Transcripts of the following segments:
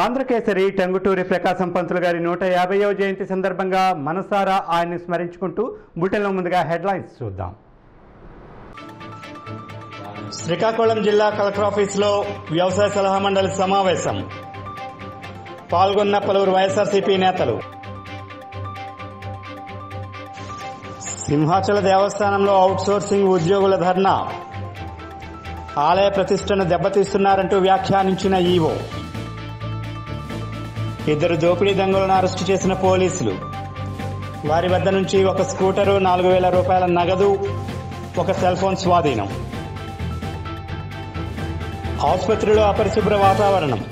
ఆంధ్రకేసరి టంగుటూరి ప్రకాశం పంతులు గారి నూట యాభైవ జయంతి సందర్భంగా మనసారా ఆయన్ని స్మరించుకుంటూ బులెటిన్లో ముందుగా హెడ్లైన్స్ చూద్దాం. శ్రీకాకుళం జిల్లా కలెక్టర్ ఆఫీసులో వ్యవసాయ సలహా మండలి సమావేశం. పాల్గొన్న పలువురు వైఎస్ఆర్సీపీ నేతలు. సింహాచల దేవస్థానంలో అవుట్సోర్సింగ్ ఉద్యోగుల ధర్నా. ఆలయ ప్రతిష్టను దెబ్బతీస్తున్నారంటూ వ్యాఖ్యానించిన ఈవో. ఇద్దరు దోపిడీ దొంగలను అరెస్టు చేసిన పోలీసులు. వారి వద్ద నుంచి ఒక స్కూటరు నాలుగు వేల రూపాయల నగదు ఒక సెల్ ఫోన్ స్వాధీనం. ఆసుపత్రిలో అపరిశుభ్ర వాతావరణం.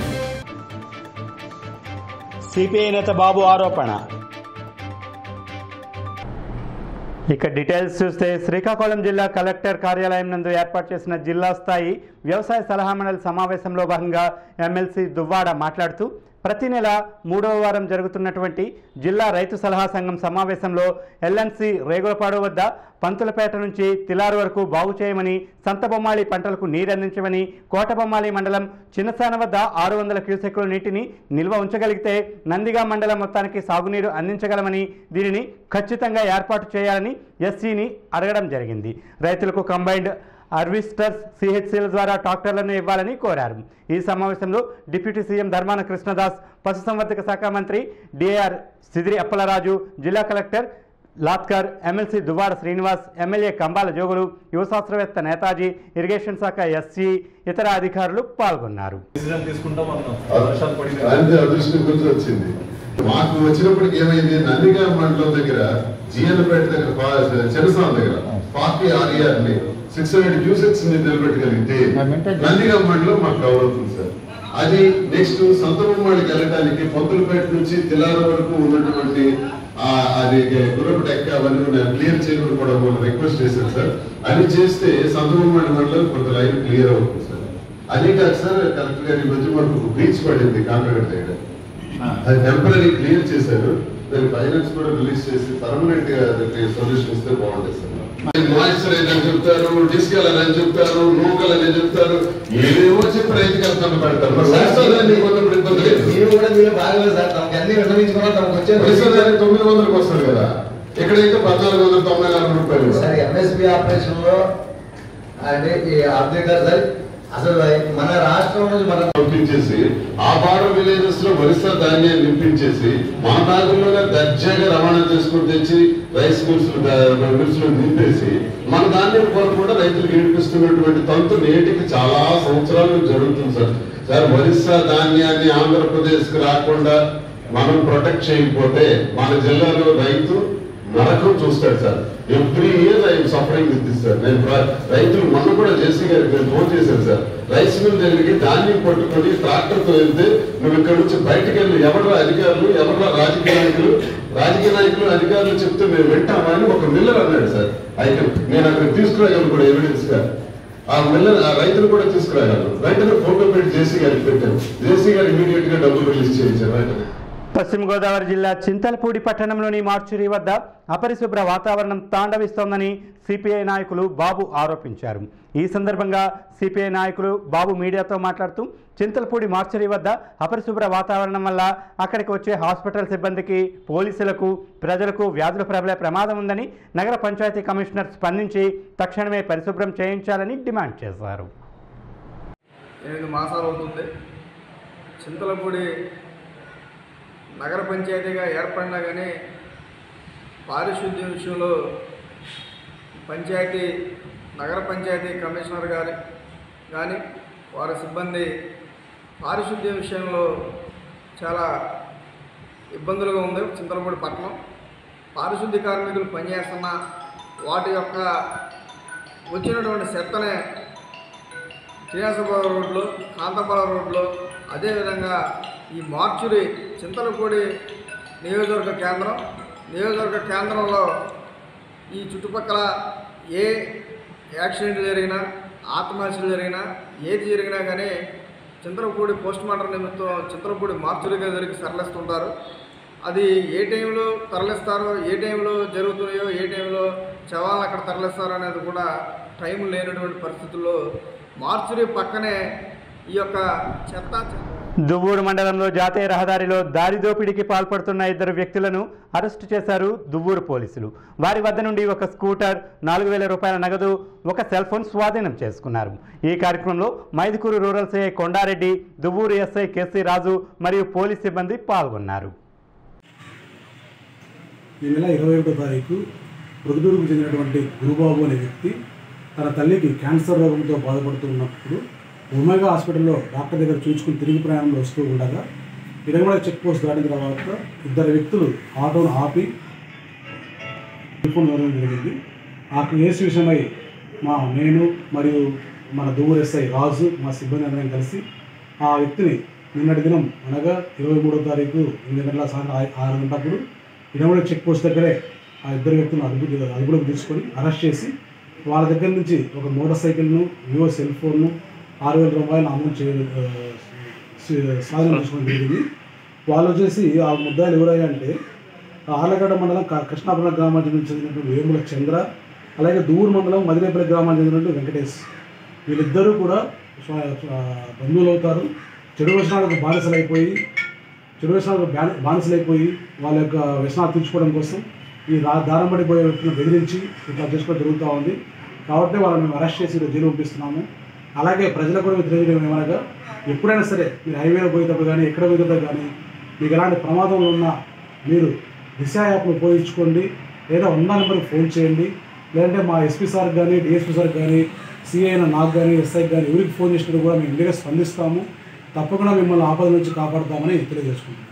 సిపిఐ నేత బాబు ఆరోపణ. ఇక డీటెయిల్స్ చూస్తే శ్రీకాకుళం జిల్లా కలెక్టర్ కార్యాలయం నందు ఏర్పాటు చేసిన జిల్లా స్థాయి వ్యవసాయ సలహా మండలి సమావేశంలో భాగంగా ఎమ్మెల్సీ దువ్వాడ మాట్లాడుతూ ప్రతి నెల మూడవ వారం జరుగుతున్నటువంటి జిల్లా రైతు సలహా సంఘం సమావేశంలో ఎల్ఎన్సి రేగులపాడు వద్ద పంతులపేట నుంచి తిలారు వరకు బాగు చేయమని సంతబొమ్మాళి పంటలకు నీరందించమని కోటబొమ్మాళి మండలం చిన్నసాన వద్ద ఆరు వందల క్యూసెక్కుల నీటిని నిల్వ ఉంచగలిగితే నందిగా మండలం మొత్తానికి సాగునీరు అందించగలమని దీనిని ఖచ్చితంగా ఏర్పాటు చేయాలని ఎస్సీని అడగడం జరిగింది. రైతులకు కంబైన్డ్ హార్వెస్టర్స్ సిహెచ్సిల ద్వారా ట్రాక్టర్లను ఇవ్వాలని కోరారు. ఈ సమావేశంలో డిప్యూటీ సీఎం ధర్మాన కృష్ణదాస్ పశుసంవర్ధక శాఖ మంత్రి డిఆర్ సిదిరి అప్పలరాజు జిల్లా collector Lathkar MLC Duvvada Srinivas MLA Kambala Jogulu యువ శాస్త్రవేత్త నేతాజీ ఇరిగేషన్ శాఖ ఎస్సీ ఇతర అధికారులు పాల్గొన్నారు. మాకు వచ్చినప్పటికి ఏమైంది? నందిగా మండలం దగ్గర జిఎన్పేట దగ్గర చెరసాల దగ్గర ని సిక్స్ హండ్రెడ్ క్యూసెక్స్ని నిలబెట్టగలిగితే నందిగా మండలం మాకు అవుతుంది సార్. అది నెక్స్ట్ సంతబొమ్మడికి వెళ్ళడానికి పొంతులపేట నుంచి తిలార వరకు ఉన్నటువంటి అది గుర్రపు డెక్క అవన్నీ నేను క్లియర్ చేయమని కూడా రిక్వెస్ట్ చేశాను సార్. అది చేస్తే సంతబొమ్మడి మండలం కొంత లైన్ క్లియర్ అవుతుంది సార్. అదే కాదు సార్ కలెక్టర్ గారి మధ్య మనకు బ్రీచ్ పడింది కాంగ్రెస్ దగ్గర అది టెంపరీ క్లియర్ చేశారు. దాని ఫైనాన్స్ కూడా రిలీజ్ చేసి పర్మనెంట్గా దానికి సొల్యూషన్ ఇస్తే బాగుంటుంది సార్. మాయిశ్చరైజ్ అని చెప్తారు డిస్కలర్ అని చెప్తారు నూకల్ అని చెప్తారు ఏదేమో చెప్పి రైతుకి అర్థం పెడతారు. తొమ్మిది వందలకు కదా. పద్నాలుగు వందల తొంభై నాలుగు రూపాయలు? సార్ ఎంఎస్పి ఆపరేషన్లో అంటే ఈ ఆర్థిక సార్ అసలు మన రాష్ట్రం నుంచి మన పంపించేసి ఆ బార్డర్ విలేజెస్లో ఒరిస్సా ధాన్యాన్ని నింపించేసి మన బ్యాగుల్లోనే దర్జాగా రవాణా చేసుకుని తెచ్చి రైస్ మిల్స్ మిల్స్లో నింపేసి మన ధాన్యం కొరకు కూడా రైతులకు ఏడిపిస్తున్నటువంటి తంతు నేటికి చాలా సంవత్సరాలు జరుగుతుంది సార్. సార్ ఒరిస్సా ధాన్యాన్ని ఆంధ్రప్రదేశ్కు రాకుండా మనం ప్రొటెక్ట్ చేయకపోతే మన జిల్లాలో రైతు నరకం చూస్తాడు sir. Every year I'm suffering with this sir నేను రైతులు మొన్న కూడా జేసీ గారికి నేను ఫోన్ చేశాను సార్ రైస్ మిల్ దగ్గరికి ధాన్యం పట్టుకొని ట్రాక్టర్తో వెళ్తే నువ్వు ఇక్కడ నుంచి బయటకు వెళ్ళి ఎవరు అధికారులు ఎవరు రాజకీయ నాయకులు? రాజకీయ నాయకులు అధికారులు చెప్తే మేము వింటామా అని ఒక మిల్లర్ అన్నాడు సార్ అయితే నేను అక్కడ తీసుకురాగలను కూడా ఎవిడెన్స్గా. ఆ మిల్లర్ ఆ రైతులు కూడా తీసుకురాగలను. వెంటనే ఫోటో పెట్టి జేసీ గారికి పెట్టాను. జేసీ గారు ఇమీడియట్గా డబ్బులు రిలీజ్ చేయించారు వెంటనే. పశ్చిమ గోదావరి జిల్లా చింతలపూడి పట్టణంలోని మార్చురి వద్ద అపరిశుభ్ర వాతావరణం తాండవిస్తోందని సిపిఐ నాయకులు బాబు ఆరోపించారు. ఈ సందర్భంగా సిపిఐ నాయకులు బాబు మీడియాతో మాట్లాడుతూ చింతలపూడి మార్చురి వద్ద అపరిశుభ్ర వాతావరణం వల్ల అక్కడికి వచ్చే హాస్పిటల్ సిబ్బందికి పోలీసులకు ప్రజలకు వ్యాధులు ప్రబలే ప్రమాదం ఉందని నగర పంచాయతీ కమిషనర్ స్పందించి తక్షణమే పరిశుభ్రం చేయించాలని డిమాండ్ చేశారు. మాసాలు అవుతుంది. చింతలపూడి నగర పంచాయతీగా ఏర్పడినా కానీ పారిశుద్ధ్యం విషయంలో పంచాయతీ నగర పంచాయతీ కమిషనర్ గారి కానీ వారి సిబ్బంది పారిశుద్ధ్యం విషయంలో చాలా ఇబ్బందులుగా ఉంది చింతలపూడి పట్టణం. పారిశుద్ధ్య కార్మికులు పనిచేస్తున్న వాటి యొక్క వచ్చినటువంటి చెత్తనే శ్రీనివాసపురం రోడ్లో కాంతపాల రోడ్లో అదేవిధంగా ఈ మార్చురి చింతలపూడి నియోజకవర్గ కేంద్రం. నియోజకవర్గ కేంద్రంలో ఈ చుట్టుపక్కల ఏ యాక్సిడెంట్ జరిగినా ఆత్మహత్యలు జరిగినా ఏది జరిగినా కానీ చింతలపూడి పోస్ట్ మార్టం నిమిత్తం చింతలపూడి మార్చురి దగ్గరికి తరలిస్తుంటారు. అది ఏ టైంలో తరలిస్తారో ఏ టైంలో జరుగుతున్నాయో ఏ టైంలో శవాలను అక్కడ తరలిస్తారో అనేది కూడా టైం లేనటువంటి పరిస్థితుల్లో మార్చురి పక్కనే ఈ యొక్క చెత్త చెత్త దువ్వూరు మండలంలో జాతీయ రహదారిలో దారి దోపిడీకి పాల్పడుతున్న ఇద్దరు వ్యక్తులను అరెస్టు చేశారు దువ్వూరు పోలీసులు. వారి వద్ద నుండి ఒక స్కూటర్ నాలుగు వేల రూపాయల నగదు ఒక సెల్ ఫోన్ స్వాధీనం చేసుకున్నారు. ఈ కార్యక్రమంలో Mydukur rural CI Kondareddy Duvvur SI KC Raju మరియు పోలీస్ సిబ్బంది పాల్గొన్నారు. ఈ నెల ఇరవై ఒకటో తారీఖు చెందినటువంటి గురుబాబు అనే వ్యక్తి తన తల్లికి క్యాన్సర్ రోగంతో బాధపడుతూ ఉన్నప్పుడు ఉమేగా హాస్పిటల్లో డాక్టర్ దగ్గర చూసుకుని తిరిగి ప్రయాణంలో వస్తూ ఉండగా ఇడగమడ చెక్ పోస్ట్ దాటిన తర్వాత ఇద్దరు వ్యక్తులు ఆటోను ఆపి టెలిఫోన్ ఇవ్వడం జరిగింది. ఆ కేసు విషయమై మా నేను మరియు మన దువ్వూరు ఎస్ఐ రాజు మా సిబ్బంది అందరం కలిసి ఆ వ్యక్తిని నిన్నటి దినం అనగా ఇరవై మూడో తారీఖు ఎనిమిది గంటల సాయంత్రం ఆరు గంటప్పుడు ఇరవై చెక్ పోస్ట్ దగ్గరే ఆ ఇద్దరు వ్యక్తులను అదుపు అదుపులోకి తీసుకొని అరెస్ట్ చేసి వాళ్ళ దగ్గర నుంచి ఒక మోటార్ సైకిల్ను వివో సెల్ ఫోన్ను ఆరు వేల రూపాయలు అమౌంట్ చేయడం సాధన స- జరిగింది వాళ్ళు వచ్చేసి ఆ ముద్దాయిలు ఎవరయ్యంటే ఆర్లగడ్డ మండలం కృష్ణాపురం గ్రామానికి చెందినటువంటి వేముల చంద్ర అలాగే దూరు మండలం మదిరేపల్లి గ్రామానికి చెందినటువంటి వెంకటేష్. వీళ్ళిద్దరూ కూడా బంధువులు అవుతారు చెడు వ్యసనాలకు బానిసలైపోయి చెడు వ్యసనాలకు బాని- బానిసలైపోయి వాళ్ళ యొక్క వ్యసనాలు తీర్చుకోవడం కోసం ఈ రా దారం పడిపోయే వ్యక్తులను బెదిరించి ఇట్లా చేసుకోవడం జరుగుతూ ఉంది. కాబట్టి వాళ్ళని మేము అరెస్ట్ చేసి ఈరోజు జైలు పంపిస్తున్నాము. అలాగే ప్రజలకు కూడా మేము ఏమనగా ఎప్పుడైనా సరే మీరు హైవేలో పోయేటప్పుడు కానీ ఎక్కడ పోయేటప్పుడు కానీ మీకు ఎలాంటి ప్రమాదంలో ఉన్నా మీరు దిశ యాప్ను ఉపయోగించుకోండి. లేదా ఉన్న నెంబర్కి ఫోన్ చేయండి. లేదంటే మా ఎస్పీ సార్ కానీ డిఎస్పీ సార్ కానీ సిఐ అయిన నాకు కానీ ఎస్ఐ కానీ ఎవరికి ఫోన్ చేసినప్పుడు కూడా మేము ఇమ్మీడియట్గా స్పందిస్తాము. తప్పకుండా మిమ్మల్ని ఆపద నుంచి కాపాడుతామని తెలియజేసుకుంటున్నాం.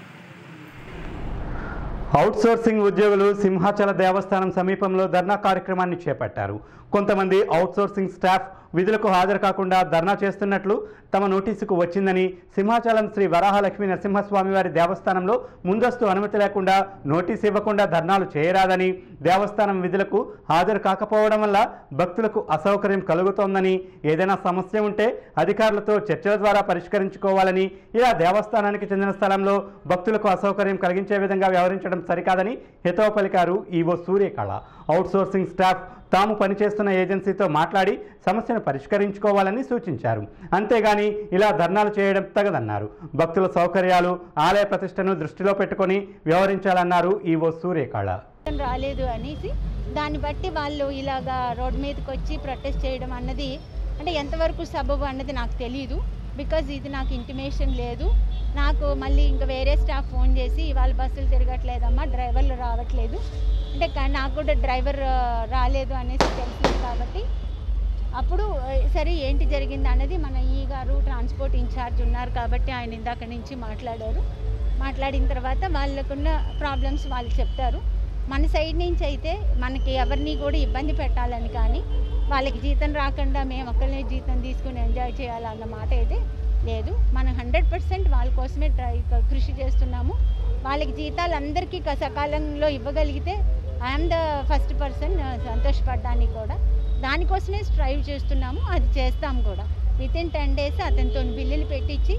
అవుట్సోర్సింగ్ ఉద్యోగులు సింహాచల దేవస్థానం సమీపంలో ధర్నా కార్యక్రమాన్ని చేపట్టారు. కొంతమంది అవుట్సోర్సింగ్ స్టాఫ్ విధులకు హాజరు కాకుండా ధర్నా చేస్తున్నట్లు తమ నోటీసుకు వచ్చిందని సింహాచలం శ్రీ వరాహలక్ష్మి నరసింహస్వామి వారి దేవస్థానంలో ముందస్తు అనుమతి లేకుండా నోటీస్ ఇవ్వకుండా ధర్నాలు చేయరాదని దేవస్థానం విధులకు హాజరు కాకపోవడం వల్ల భక్తులకు అసౌకర్యం కలుగుతోందని ఏదైనా సమస్య ఉంటే అధికారులతో చర్చల ద్వారా పరిష్కరించుకోవాలని ఇలా దేవస్థానానికి చెందిన స్థలంలో భక్తులకు అసౌకర్యం కలిగించే విధంగా వ్యవహరించడం సరికాదని హితవు పలికారు ఈవో సూర్యకళ. అవుట్సోర్సింగ్ స్టాఫ్ తాము పనిచేస్తున్న ఏజెన్సీతో మాట్లాడి సమస్యను పరిష్కరించుకోవాలని సూచించారు. అంతేగాని ఇలా ధర్నాలు చేయడం తగదన్నారు. భక్తుల సౌకర్యాలు ఆలయ ప్రతిష్టను దృష్టిలో పెట్టుకొని వ్యవహరించాలన్నారు ఈవో సూర్యకాళ. రాలేదు అనేసి దాన్ని బట్టి వాళ్ళు ఇలాగా రోడ్ మీదకి వచ్చి ప్రొటెస్ట్ చేయడం అన్నది అంటే ఎంతవరకు సబబు అన్నది నాకు తెలియదు బికాజ్ ఇది నాకు ఇంటిమేషన్ లేదు. నాకు మళ్ళీ ఇంకా వేరే స్టాఫ్ ఫోన్ చేసి ఇవాళ బస్సులు తిరగట్లేదమ్మా డ్రైవర్లు రావట్లేదు. అంటే కా- నాకు కూడా డ్రైవర్ రాలేదు అనేసి తెలిసింది కాబట్టి అప్పుడు సరే ఏంటి జరిగింది అన్నది మన ఈ గారు ట్రాన్స్పోర్ట్ ఇన్ఛార్జ్ ఉన్నారు కాబట్టి ఆయన ఇందాక నుంచి మాట్లాడారు. మాట్లాడిన తర్వాత వాళ్ళకున్న ప్రాబ్లమ్స్ వాళ్ళు చెప్తారు. మన సైడ్ నుంచి అయితే మనకి ఎవరిని కూడా ఇబ్బంది పెట్టాలని కానీ వాళ్ళకి జీతం రాకుండా మేము ఒక్కరినే జీతం తీసుకుని ఎంజాయ్ చేయాలన్న మాట అయితే లేదు. మనం హండ్రెడ్ పర్సెంట్ వాళ్ళ కోసమే ట్రై కృషి చేస్తున్నాము. వాళ్ళకి జీతాలు అందరికీ సకాలంలో ఇవ్వగలిగితే ఐఎమ్ ద ఫస్ట్ పర్సన్ సంతోషపడడానికి కూడా. దానికోసమే స్ట్రైవ్ చేస్తున్నాము. అది చేస్తాం కూడా. విత్ ఇన్ టెన్ డేస్ అతనితో బిల్లులు పెట్టించి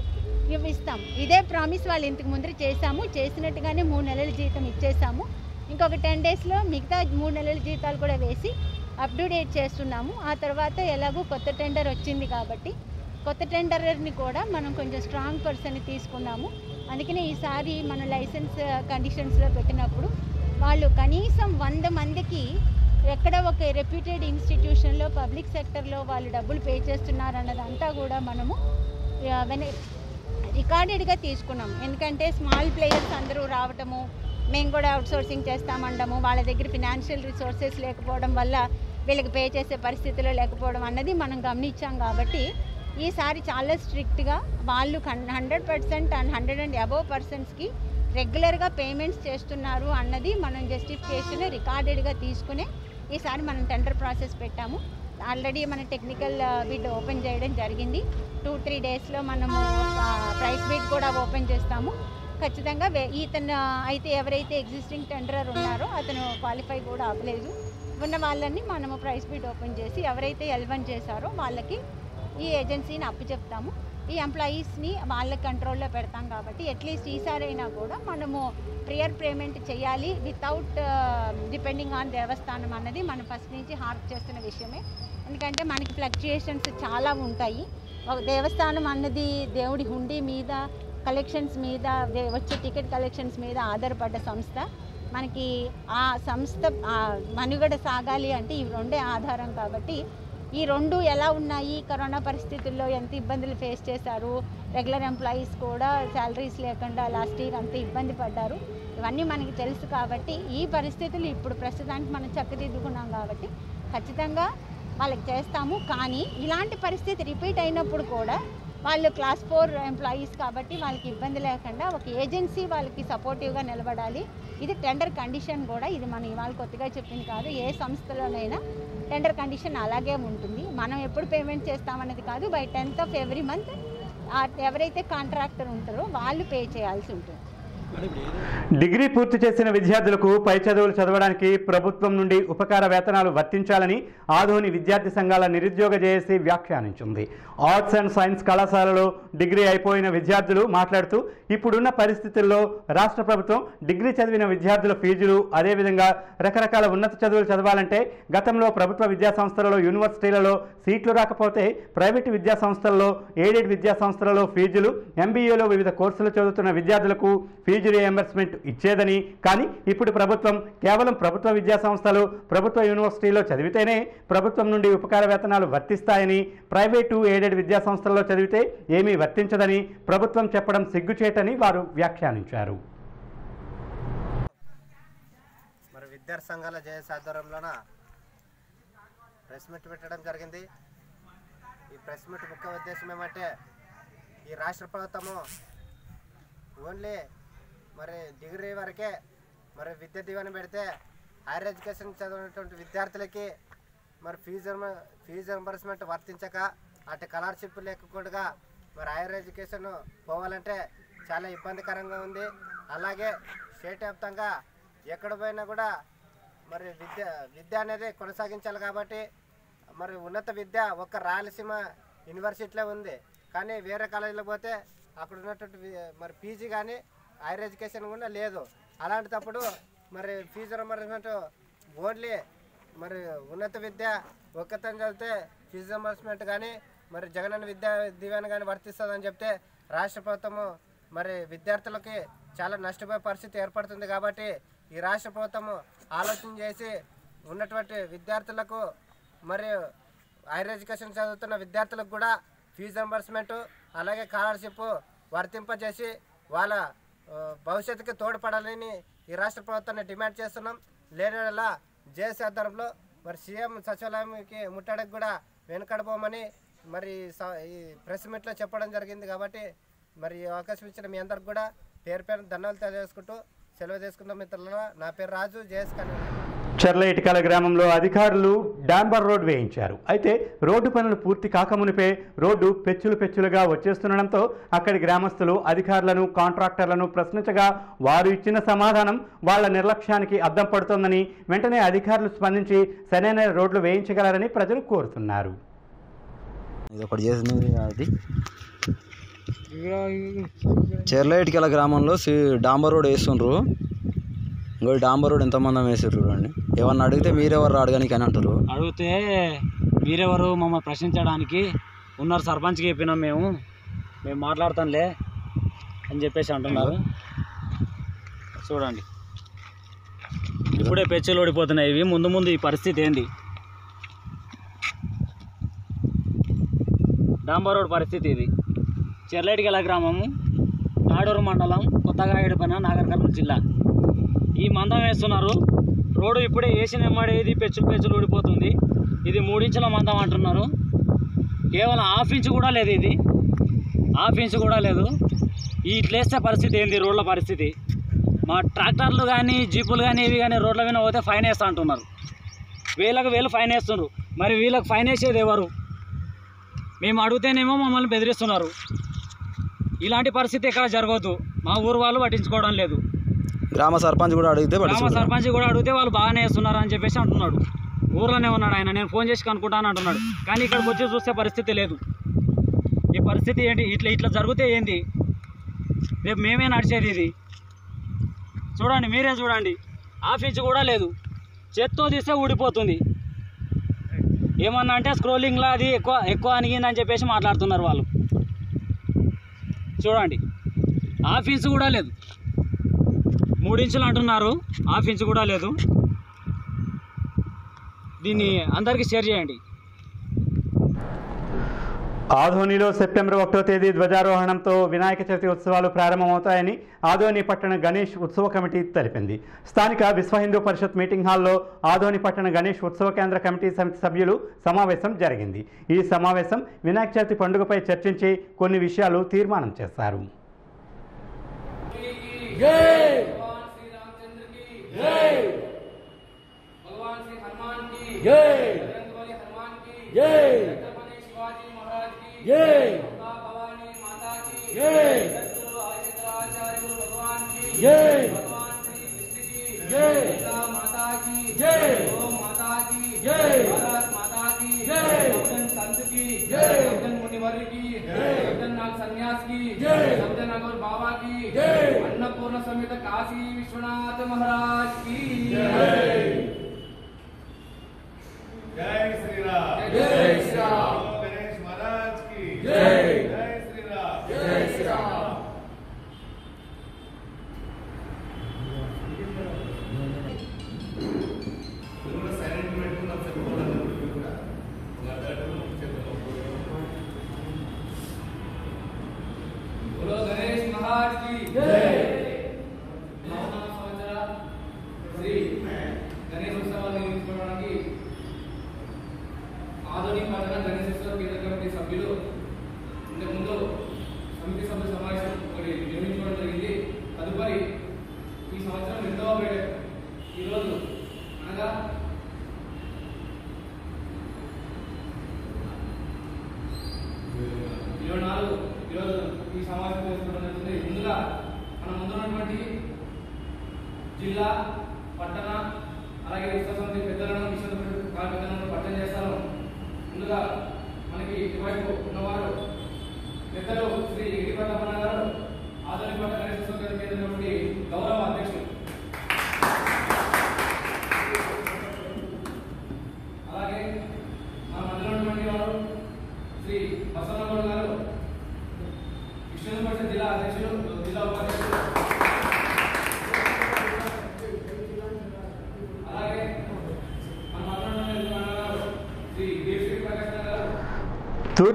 ఇవ్విస్తాం. ఇదే ప్రామిస్ వాళ్ళు ఇంతకు ముందర చేశాము. చేసినట్టుగానే మూడు నెలల జీతం ఇచ్చేసాము ఇంకొక టెన్ డేస్లో మిగతా మూడు నెలల జీతాలు కూడా వేసి అప్ టు డేట్ చేస్తున్నాము. ఆ తర్వాత ఎలాగో కొత్త టెండర్ వచ్చింది కాబట్టి కొత్త టెండర్ని కూడా మనం కొంచెం స్ట్రాంగ్ పర్సన్ తీసుకున్నాము. అందుకనే ఈసారి మన లైసెన్స్ కండిషన్స్లో పెట్టినప్పుడు వాళ్ళు కనీసం వంద మందికి ఎక్కడ ఒక రెప్యూటెడ్ ఇన్స్టిట్యూషన్లో పబ్లిక్ సెక్టర్లో వాళ్ళు డబ్బులు పే చేస్తున్నారన్నదంతా కూడా మనము రికార్డెడ్గా తీసుకున్నాం ఎందుకంటే స్మాల్ ప్లేయర్స్ అందరూ రావటము మేము కూడా అవుట్సోర్సింగ్ చేస్తామండము వాళ్ళ దగ్గర ఫినాన్షియల్ రిసోర్సెస్ లేకపోవడం వల్ల వీళ్ళకి పే చేసే పరిస్థితిలో లేకపోవడం అన్నది మనం గమనించాం కాబట్టి ఈసారి చాలా స్ట్రిక్ట్గా వాళ్ళు hundred percent and hundred and above పర్సన్స్కి రెగ్యులర్గా పేమెంట్స్ చేస్తున్నారు అన్నది మనం జస్టిఫికేషన్ రికార్డెడ్గా తీసుకునే ఈసారి మనం టెండర్ ప్రాసెస్ పెట్టాము. ఆల్రెడీ మన టెక్నికల్ బిడ్ ఓపెన్ చేయడం జరిగింది. టూ త్రీ డేస్లో మనము ప్రైస్ బిడ్ కూడా ఓపెన్ చేస్తాము. ఖచ్చితంగా వే- ఇతను అయితే ఎవరైతే ఎగ్జిస్టింగ్ టెండరర్ ఉన్నారో అతను క్వాలిఫై కూడా అవ్వలేదు. ఉన్న వాళ్ళని మనము ప్రైస్ బిడ్ ఓపెన్ చేసి ఎవరైతే ఎల్వన్ చేశారో వాళ్ళకి ఈ ఏజెన్సీని అప్పచెప్తాము ఈ ఎంప్లాయీస్ని వాళ్ళ కంట్రోల్లో పెడతాం కాబట్టి అట్లీస్ట్ ఈసారైనా కూడా మనము ప్రియర్ పేమెంట్ చేయాలి వితౌట్ డిపెండింగ్ ఆన్ దేవస్థానం అన్నది మనం ఫస్ట్ నుంచి హార్ప్ చేస్తున్న విషయమే. ఎందుకంటే మనకి ఫ్లక్చుయేషన్స్ చాలా ఉంటాయి. దేవస్థానం అన్నది దేవుడి హుండీ మీద కలెక్షన్స్ మీద వచ్చే టికెట్ కలెక్షన్స్ మీద ఆధారపడ్డ సంస్థ. మనకి ఆ సంస్థ మనుగడ సాగాలి అంటే ఈ రెండే ఆధారం కాబట్టి ఈ రెండు ఎలా ఉన్నాయి? కరోనా పరిస్థితుల్లో ఎంత ఇబ్బందులు ఫేస్ చేశారు? రెగ్యులర్ ఎంప్లాయీస్ కూడా శాలరీస్ లేకుండా లాస్ట్ ఇయర్ అంత ఇబ్బంది పడ్డారు. ఇవన్నీ మనకి తెలుసు కాబట్టి ఈ పరిస్థితులు ఇప్పుడు ప్రస్తుతానికి మనం చక్కదిద్దుకున్నాం కాబట్టి ఖచ్చితంగా వాళ్ళకి చేస్తాము. కానీ ఇలాంటి పరిస్థితి రిపీట్ అయినప్పుడు కూడా వాళ్ళు క్లాస్ ఫోర్ ఎంప్లాయీస్ కాబట్టి వాళ్ళకి ఇబ్బంది లేకుండా ఒక ఏజెన్సీ వాళ్ళకి సపోర్టివ్గా నిలబడాలి. ఇది టెండర్ కండిషన్ కూడా ఇది మనం ఇవాళ కొత్తగా చెప్పింది కాదు ఏ సంస్థలోనైనా టెండర్ కండిషన్ అలాగే ఉంటుంది. మనం ఎప్పుడు పేమెంట్ చేస్తామనేది కాదు by tenth of every month ఎవరైతే కాంట్రాక్టర్ ఉంటారో వాళ్ళు పే చేయాల్సి ఉంటుంది. డిగ్రీ పూర్తి చేసిన విద్యార్థులకు పై చదువులు చదవడానికి ప్రభుత్వం నుండి ఉపకార వేతనాలు వర్తించాలని ఆధోని విద్యార్థి సంఘాల నిరుద్యోగ జేఏసీ వ్యాఖ్యానించింది. ఆర్ట్స్ అండ్ సైన్స్ కళాశాలలో డిగ్రీ అయిపోయిన విద్యార్థులు మాట్లాడుతూ ఇప్పుడున్న పరిస్థితుల్లో రాష్ట్ర ప్రభుత్వం డిగ్రీ చదివిన విద్యార్థుల ఫీజులు అదేవిధంగా రకరకాల ఉన్నత చదువులు చదవాలంటే గతంలో ప్రభుత్వ విద్యా సంస్థలలో యూనివర్సిటీలలో సీట్లు రాకపోతే ప్రైవేటు విద్యాసంస్థల్లో ఎయిడెడ్ విద్యాసంస్థలలో ఫీజులు ఎంబీఏలో వివిధ కోర్సులు చదువుతున్న విద్యార్థులకు ఫీజు రియంబర్స్మెంట్ ఇచ్చేదని. కానీ ఇప్పుడు ప్రభుత్వం కేవలం ప్రభుత్వ విద్యా సంస్థలు ప్రభుత్వ యూనివర్సిటీలో చదివితేనే ప్రభుత్వం నుండి ఉపకార వేతనాలు వర్తిస్తాయని ప్రైవేటు ఎయిడెడ్ విద్యా సంస్థల్లో చదివితే ఏమీ వర్తించదని ప్రభుత్వం చెప్పడం సిగ్గుచేటని వారు వ్యాఖ్యానించారు. మరి విద్యార్థి సంఘాల జేఎస్ ఆధ్వర్యంలోన ప్రెస్ మీట్ పెట్టడం జరిగింది. ఈ ప్రెస్ మీట్ ముఖ్య ఉద్దేశం ఏమంటే ఈ రాష్ట్ర ప్రభుత్వము ఓన్లీ మరి డిగ్రీ వరకే మరి విద్య దీవెన పెడితే హైయర్ ఎడ్యుకేషన్ చదివినటువంటి విద్యార్థులకి మరి ఫీజు ఫీజు రింబర్స్మెంట్ వర్తించక అటు స్కాలర్షిప్ లేకుండా మరి హైయర్ ఎడ్యుకేషన్ పోవాలంటే చాలా ఇబ్బందికరంగా ఉంది. అలాగే స్టేట్ వ్యాప్తంగా ఎక్కడ పోయినా కూడా మరి విద్య విద్య అనేది కొనసాగించాలి కాబట్టి మరి ఉన్నత విద్య ఒక్క రాయలసీమ యూనివర్సిటీలో ఉంది. కానీ వేరే కాలేజీలో పోతే అక్కడ ఉన్నటువంటి మరి పీజీ కానీ హైయర్ ఎడ్యుకేషన్ కూడా లేదు. అలాంటప్పుడు మరి ఫీజు రింబర్స్మెంట్ ఓన్లీ మరి ఉన్నత విద్య ఒక్కతని చదివితే ఫీజు రింబర్స్మెంట్ కానీ మరి జగనన్న విద్యా దీవెన కానీ వర్తిస్తుందని చెప్తే రాష్ట్ర ప్రభుత్వము మరి విద్యార్థులకి చాలా నష్టపోయే పరిస్థితి ఏర్పడుతుంది కాబట్టి ఈ రాష్ట్ర ప్రభుత్వము ఆలోచన చేసి ఉన్నటువంటి విద్యార్థులకు మరియు హైయర్ ఎడ్యుకేషన్ చదువుతున్న విద్యార్థులకు కూడా ఫీజు రింబర్స్మెంట్ అలాగే స్కాలర్షిప్ వర్తింపజేసి వాళ్ళ భవిష్యత్తుకి తోడ్పడాలని ఈ రాష్ట్ర ప్రభుత్వాన్ని డిమాండ్ చేస్తున్నాం. లేనిలా జేసీ ఆధ్వర్యంలో మరి సీఎం సచివాలయంకి ముట్టడికి కూడా వెనుకడబోమని మరి స- ఈ ప్రెస్ మీట్లో చెప్పడం జరిగింది కాబట్టి మరి అవకాశం ఇచ్చిన మీ అందరికి కూడా పేరు పేరు ధన్యవాదాలు తెలియజేసుకుంటూ సెలవు తీసుకుందాం మిత్రుల నా పేరు రాజు జేఎస్ కన్వీనర్. చర్ల ఇటుకల గ్రామంలో అధికారులు డాంబర్ రోడ్ వేయించారు. అయితే రోడ్డు పనులు పూర్తి కాకమునిపే రోడ్డు పెచ్చులు పెచ్చులుగా వచ్చేస్తుండడంతో అక్కడి గ్రామస్తులు అధికారులను కాంట్రాక్టర్లను ప్రశ్నించగా వారు ఇచ్చిన సమాధానం వాళ్ళ నిర్లక్ష్యానికి అద్దం పడుతోందని వెంటనే అధికారులు స్పందించి సరైన రోడ్లు వేయించగలరని ప్రజలు కోరుతున్నారు. అది. చెర్లైటికల గ్రామంలో డాంబర్ రోడ్ వేస్తుండ్రు. ఇంకో డాంబర్ రోడ్ ఎంతమంది వేసారు చూడండి. ఏమన్నా అడిగితే మీరెవరు అడగడానికి అని అంటారు. అడిగితే మీరెవరు మమ్మల్ని ప్రశ్నించడానికి ఉన్నారు సర్పంచ్కి చెప్పినాం మేము. మేము మాట్లాడతాంలే అని చెప్పేసి అంటున్నారు. చూడండి. ఇప్పుడే పెచ్చులు ఓడిపోతున్నాయి ఇవి. ముందు ముందు ఈ పరిస్థితి ఏంది? డాంబర్ రోడ్ పరిస్థితి ఇది. చెర్లేటిగల గ్రామము తాడూరు మండలం కొత్తగా ఏడిపోయిన నాగర్కర్నూలు జిల్లా. ఈ మందం వేస్తున్నారు రోడ్డు ఇప్పుడే వేసిన ఎమ్మడే ఇది పెచ్చులు పెచ్చులు ఊడిపోతుంది. ఇది మూడించుల మందం అంటున్నారు. కేవలం హాఫ్ ఇంచ్ కూడా లేదు ఇది. హాఫ్ ఇంచ్ కూడా లేదు. ఇట్లేస్తే పరిస్థితి ఏంది? రోడ్ల పరిస్థితి. మా ట్రాక్టర్లు కానీ జీపులు కానీ ఇవి కానీ రోడ్ల మీద పోతే ఫైన్ వేస్తా అంటున్నారు. వేలకు వీళ్ళు ఫైన్ వేస్తున్నారు. మరి వీళ్ళకి ఫైన్ వేసేది ఎవరు? మేము అడిగితేనేమో మమ్మల్ని బెదిరిస్తున్నారు. ఇలాంటి పరిస్థితి ఎక్కడ జరగదు మా ఊరు వాళ్ళు పట్టించుకోవడం లేదు. గ్రామ సర్పంచ్ కూడా అడిగితే గ్రామ. సర్పంచ్ కూడా అడిగితే వాళ్ళు బాగానే వేస్తున్నారు అని చెప్పేసి అంటున్నాడు. ఊర్లోనే ఉన్నాడు ఆయన. నేను ఫోన్ చేసి కనుక్కుంటాను అంటున్నాడు. కానీ ఇక్కడికి వచ్చి చూస్తే పరిస్థితి లేదు. ఈ పరిస్థితి ఏంటి? ఇట్లా ఇట్లా జరిగితే ఏంది? రేపు మేమే నడిచేది ఇది. చూడండి మీరే చూడండి. ఆఫీస్ కూడా లేదు. చేత్తో తీస్తే ఊడిపోతుంది. ఏమన్నా అంటే స్క్రోలింగ్లో అది ఎక్కువ ఎక్కువ అనిగిందని చెప్పేసి మాట్లాడుతున్నారు వాళ్ళు. చూడండి. ఇంచ్ కూడా లేదు. ఇంచులు అంటున్నారు. హాఫ్ ఇంచ్ కూడా లేదు. దీన్ని అందరికీ షేర్ చేయండి. ఆధోనిలో సెప్టెంబర్ ఒకటో తేదీ ధ్వజారోహణంతో వినాయక చవితి ఉత్సవాలు ప్రారంభమవుతాయని ఆధోని పట్టణ గణేష్ ఉత్సవ కమిటీ తెలిపింది. స్థానిక విశ్వ హిందూ పరిషత్ మీటింగ్ హాల్లో ఆధోని పట్టణ గణేష్ ఉత్సవ కేంద్ర కమిటీ సమితి సభ్యులు సమావేశం జరిగింది. ఈ సమావేశం వినాయక చవితి పండుగపై చర్చించి కొన్ని విషయాలు తీర్మానం చేశారు. जय भगवान श्री रामचंद्र की जय भगवान श्री हनुमान की जय हनुमान की जय शिवाजी महाराज की जय भवानी माता की जय भगवान की जय भगवान श्री कृष्ण की जय माता की जय ओम माता की जय भारत माता की जय संत की जय तिवारी की नाग संन्यास की सत्यनगर बाबा की अन्नपूर्ण समेत काशी विश्वनाथ महाराज की।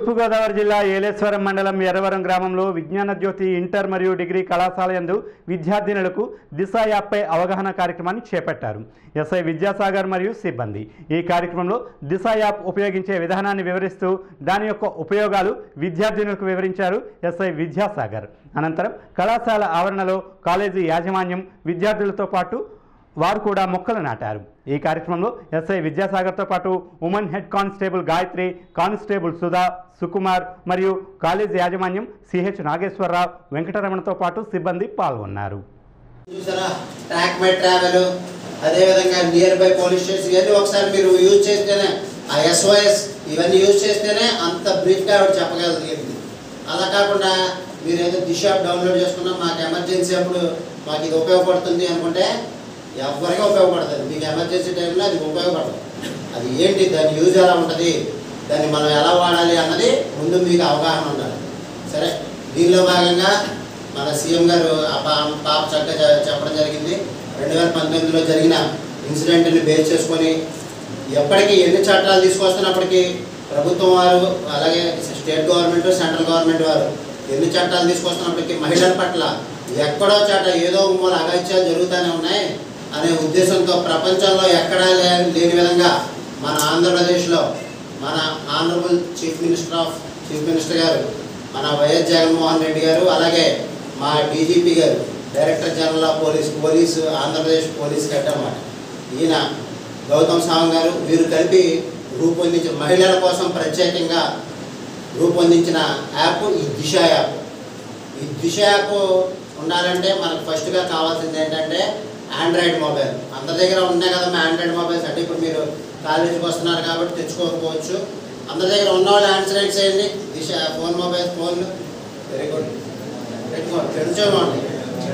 తూర్పుగోదావరి జిల్లా ఏలేశ్వరం మండలం ఎర్రవరం గ్రామంలో విజ్ఞాన జ్యోతి ఇంటర్ మరియు డిగ్రీ కళాశాల యందు విద్యార్థినులకు దిశ యాప్పై అవగాహన కార్యక్రమాన్ని చేపట్టారు. ఎస్ఐ విద్యాసాగర్ మరియు సిబ్బంది. ఈ కార్యక్రమంలో దిశ యాప్ ఉపయోగించే విధానాన్ని వివరిస్తూ దాని యొక్క ఉపయోగాలు విద్యార్థినులకు వివరించారు ఎస్ఐ విద్యాసాగర్. అనంతరం కళాశాల ఆవరణలో కాలేజీ యాజమాన్యం విద్యార్థులతో పాటు వారు కూడా మొక్కలు నాటారు. ఈ కార్యక్రమంలో ఎస్ఐ విద్యాసాగర్తో పాటు women head constable Gayatri constable Sudha Sukumar మరియు కాలేజ్ యాజమాన్యం సిహెచ్ నాగేశ్వరరావు వెంకటరమణతో పాటు సిబ్బంది పాల్గొన్నారు. చూసారా? ట్రాక్ ట్రావెల్ అదేవిధంగా నియర్ బై పోలీస్ స్టేషన్ ఇవన్నీ ఒకసారి మీరు యూజ్ చేస్తేనే ఆ ఎస్ఓఎస్ ఇవన్నీ యూజ్ చేస్తేనే అంత బ్రీఫ్గా ఆవిడ చెప్పగలిగింది. అలా కాకుండా మీరు ఏదో దిశ డౌన్లోడ్ చేసుకున్నా మాకు ఎమర్జెన్సీ అప్పుడు మాకు ఇది ఉపయోగపడుతుంది అనుకుంటే ఎవరికీ ఉపయోగపడుతుంది. మీకు ఎమర్జెన్సీ టైంలో అది ఉపయోగపడదు అది ఏంటి? దాని యూజ్ ఎలా ఉంటుంది? దాన్ని మనం ఎలా వాడాలి అన్నది ముందు మీకు అవగాహన ఉండాలి. సరే? దీనిలో భాగంగా మన సీఎం గారు ఆ పా- పాప చక్కగా చెప్పడం జరిగింది. రెండు వేల పంతొమ్మిదిలో జరిగిన ఇన్సిడెంట్ని బేస్ చేసుకొని ఎప్పటికీ ఎన్ని చట్టాలు తీసుకొస్తున్నప్పటికీ ప్రభుత్వం వారు అలాగే స్టేట్ గవర్నమెంట్ సెంట్రల్ గవర్నమెంట్ వారు ఎన్ని చట్టాలు తీసుకొస్తున్నప్పటికీ మహిళల పట్ల ఎక్కడో చట్ట ఏదో మూల అగాత్యాలు జరుగుతూనే ఉన్నాయి. అనే ఉద్దేశంతో ప్రపంచంలో ఎక్కడా లేని విధంగా మన ఆంధ్రప్రదేశ్లో మన honourable chief minister of chief minister గారు మన వైఎస్ జగన్మోహన్ రెడ్డి గారు అలాగే మా డీజీపీ గారు director general of police police Andhra Pradesh police head అన్నమాట. ఈయన గౌతమ్ సావంగ్ గారు వీరు కలిపి రూపొందించిన మహిళల కోసం ప్రత్యేకంగా రూపొందించిన యాప్ ఈ దిశ యాప్. ఈ దిశ యాప్ ఉండాలంటే మనకు ఫస్ట్గా కావాల్సింది ఏంటంటే ఆండ్రాయిడ్ మొబైల్ అందరి దగ్గర ఉన్నాయి కదమ్మా ఆండ్రాయిడ్ మొబైల్స్ అంటే ఇప్పుడు మీరు కాలేజీకి వస్తున్నారు కాబట్టి తెచ్చుకోకపోవచ్చు. అందరి దగ్గర ఉన్న వాళ్ళు ఆన్సర్ చేయండి. దిశ ఫోన్ మొబైల్ ఫోన్లు. వెరీ గుడ్ పెట్టుకోండి పెంచుకోండి.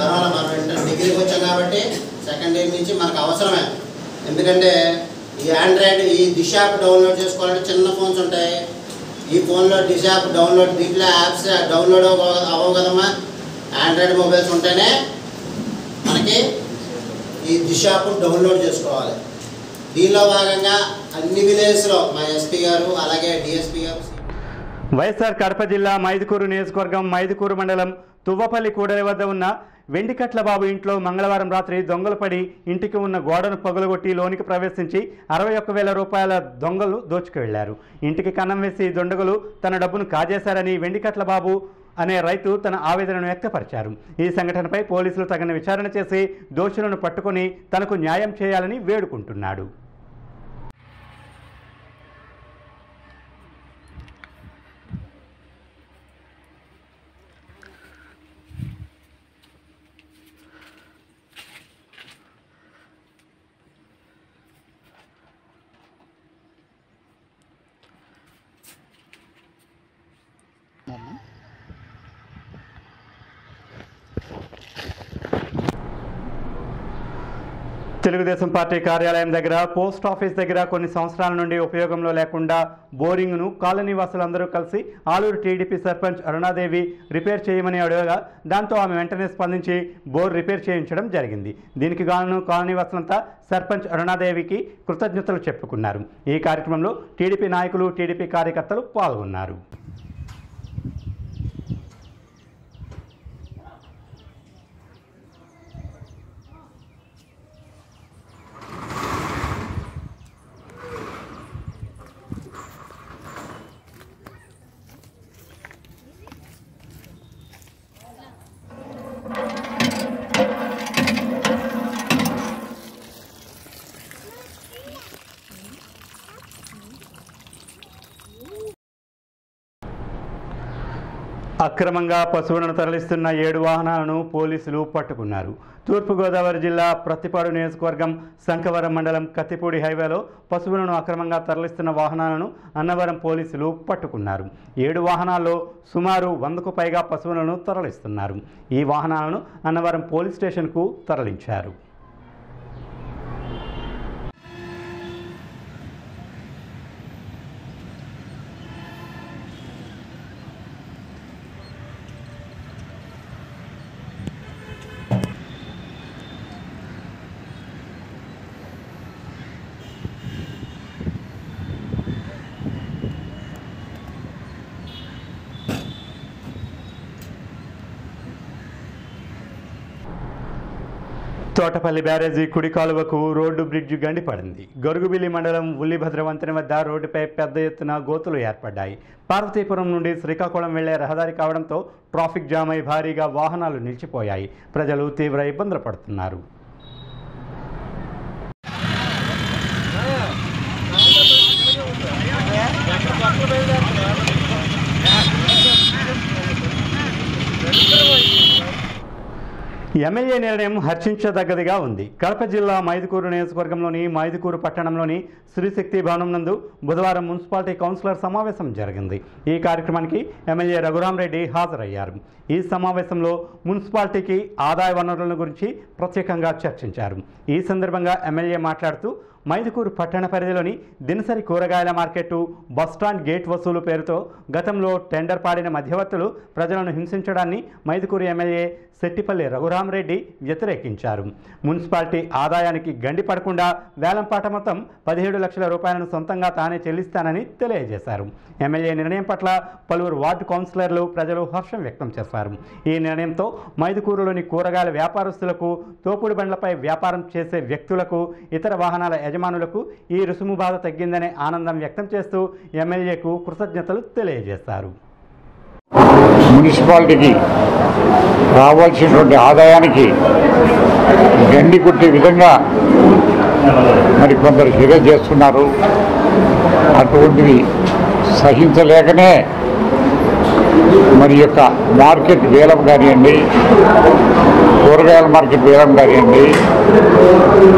తర్వాత మనం ఇంటర్ డిగ్రీకి వచ్చాం కాబట్టి సెకండ్ ఇయర్ నుంచి మనకు అవసరమే. ఎందుకంటే ఈ ఆండ్రాయిడ్ ఈ దిశ యాప్ డౌన్లోడ్ చేసుకోవాలంటే చిన్న ఫోన్స్ ఉంటాయి. ఈ ఫోన్లో దిశ యాప్ డౌన్లోడ్ దీంట్లో యాప్స్ డౌన్లోడ్ అవ్వ అవ్వవు కదమ్మా. ఆండ్రాయిడ్ మొబైల్స్ ఉంటేనే మనకి ఈ దిశ డౌన్లోడ్ చేసుకోవాలి. దీనిలో భాగంగా అన్ని విలేజ్లో మా ఎస్పీ గారు అలాగే డిఎస్పీ గారు వైఎస్ఆర్ కడప జిల్లా మైదుకూరు నియోజకవర్గం మైదుకూరు మండలం తువ్వపల్లి కూడలి వద్ద ఉన్న వెండికట్ల బాబు ఇంట్లో మంగళవారం రాత్రి దొంగలు పడి ఇంటికి ఉన్న గోడను పగులగొట్టి లోనికి ప్రవేశించి అరవై ఒక్క వేల రూపాయల దొంగలు దోచుకు వెళ్ళారు ఇంటికి కన్నం వేసి దొండగలు తన డబ్బును కాజేశారని వెండికట్ల బాబు అనే రైతు తన ఆవేదనను వ్యక్తపరిచారు. ఈ సంఘటనపై పోలీసులు తగిన విచారణ చేసి దోషులను పట్టుకుని తనకు న్యాయం చేయాలని వేడుకుంటున్నాడు. తెలుగుదేశం పార్టీ కార్యాలయం దగ్గర పోస్ట్ ఆఫీస్ దగ్గర కొన్ని సంవత్సరాల నుండి ఉపయోగంలో లేకుండా బోరింగ్ను కాలనీ వాసులందరూ కలిసి ఆలూరు టీడీపీ సర్పంచ్ అరుణాదేవి రిపేర్ చేయమని అడగగా దాంతో ఆమె వెంటనే స్పందించి బోర్ రిపేర్ చేయించడం జరిగింది. దీనికి గాను కాలనీ వాసులంతా సర్పంచ్ అరుణాదేవికి కృతజ్ఞతలు చెప్పుకున్నారు. ఈ కార్యక్రమంలో టీడీపీ నాయకులు టీడీపీ కార్యకర్తలు పాల్గొన్నారు. అక్రమంగా పశువులను తరలిస్తున్న ఏడు వాహనాలను పోలీసులు పట్టుకున్నారు. తూర్పుగోదావరి జిల్లా ప్రతిపాడు నియోజకవర్గం శంఖవరం మండలం కత్తిపూడి హైవేలో పశువులను అక్రమంగా తరలిస్తున్న వాహనాలను అన్నవరం పోలీసులు పట్టుకున్నారు. ఏడు వాహనాల్లో సుమారు వందకు పైగా పశువులను తరలిస్తున్నారు. ఈ వాహనాలను అన్నవరం పోలీస్ స్టేషన్కు తరలించారు. తోటపల్లి బ్యారేజీ కుడి కాలువకు రోడ్డు బ్రిడ్జి గండిపడింది. గరుగుబిల్లి మండలం ఉల్లిభద్ర వంతెన వద్ద రోడ్డుపై పెద్ద ఎత్తున గోతులు ఏర్పడ్డాయి. పార్వతీపురం నుండి శ్రీకాకుళం వెళ్ళే రహదారి కావడంతో ట్రాఫిక్ జామ్ అయి భారీగా వాహనాలు నిలిచిపోయాయి. ప్రజలు తీవ్ర ఇబ్బందులు పడుతున్నారు. ఎమ్మెల్యే నిర్ణయం హర్షించదగ్గదిగా ఉంది. కడప జిల్లా మైదుకూరు నియోజకవర్గంలోని మైదుకూరు పట్టణంలోని శ్రీశక్తి భవనం నందు బుధవారం మున్సిపాలిటీ కౌన్సిలర్ సమావేశం జరిగింది. ఈ కార్యక్రమానికి ఎమ్మెల్యే రఘురామరెడ్డి హాజరయ్యారు. ఈ సమావేశంలో మున్సిపాలిటీకి ఆదాయ వనరుల గురించి ప్రత్యేకంగా చర్చించారు. ఈ సందర్భంగా ఎమ్మెల్యే మాట్లాడుతూ మైదుకూరు పట్టణ పరిధిలోని దినసరి కూరగాయల మార్కెట్ బస్టాండ్ గేట్ వసూలు పేరుతో గతంలో టెండర్ పాడిన మధ్యవర్తులు ప్రజలను హింసించడాన్ని మైదుకూరు ఎమ్మెల్యే శెట్టిపల్లి రఘురామరెడ్డి వ్యతిరేకించారు. మున్సిపాలిటీ ఆదాయానికి గండి పడకుండా వేలంపాట మొత్తం పదిహేడు లక్షల రూపాయలను సొంతంగా తానే చెల్లిస్తానని తెలియజేశారు. ఎమ్మెల్యే నిర్ణయం పట్ల పలువురు వార్డు కౌన్సిలర్లు ప్రజలు హర్షం వ్యక్తం చేశారు. ఈ నిర్ణయంతో మైదుకూరులోని కూరగాయల వ్యాపారస్తులకు తోపుడు బండ్లపై వ్యాపారం చేసే వ్యక్తులకు ఇతర వాహనాల యజమానులకు ఈ రుసుము బాధ తగ్గిందనే ఆనందం వ్యక్తం చేస్తూ ఎమ్మెల్యేకు కృతజ్ఞతలు తెలియజేశారు. మున్సిపాలిటీకి రావాల్సినటువంటి ఆదాయానికి గండి కొట్టే విధంగా మరి కొందరు చర్య చేస్తున్నారు. అటువంటివి సహించలేకనే మరి యొక్క మార్కెట్ వేలం కానివ్వండి కూరగాయల మార్కెట్ వేలం కానివ్వండి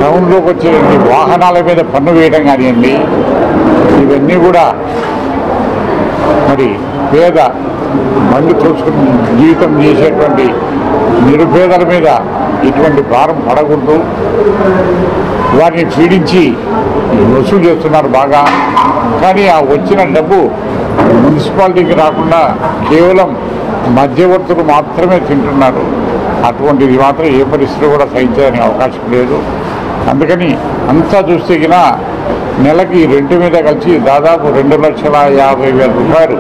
టౌన్లోకి వచ్చే వాహనాల మీద పన్ను వేయడం కానివ్వండి ఇవన్నీ కూడా మరి పేద మండి చూసుకుని జీవితం చేసేటువంటి నిరుపేదల మీద ఇటువంటి భారం పడకూడదు. వారిని పీడించి వసూలు చేస్తున్నారు బాగా. కానీ ఆ వచ్చిన డబ్బు మున్సిపాలిటీకి రాకుండా కేవలం మధ్యవర్తులు మాత్రమే తింటున్నారు. అటువంటిది మాత్రం ఏ పరిస్థితి కూడా సహించడానికి అవకాశం లేదు. అందుకని అంతా చూస్తే నెలకి రెండు మీద కలిసి దాదాపు రెండు లక్షల యాభై వేల రూపాయలు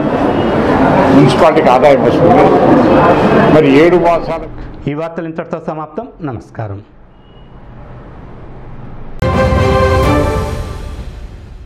మున్సిపాలిటీకి ఆదాయం వస్తుంది. మరి ఏడు మాసాలు ఈ వార్తలు ఇంతటితో సమాప్తం. నమస్కారం.